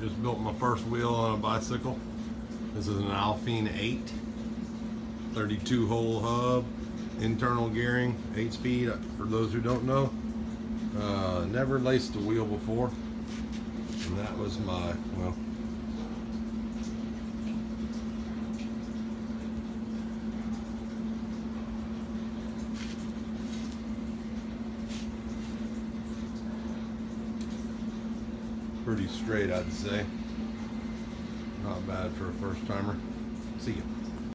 just built my first wheel on a bicycle. This is an Alfine 8, 32 hole hub, internal gearing, 8 speed. For those who don't know, uh, never laced a wheel before, and that was my well. Pretty straight, I'd say. Not bad for a first timer. See ya.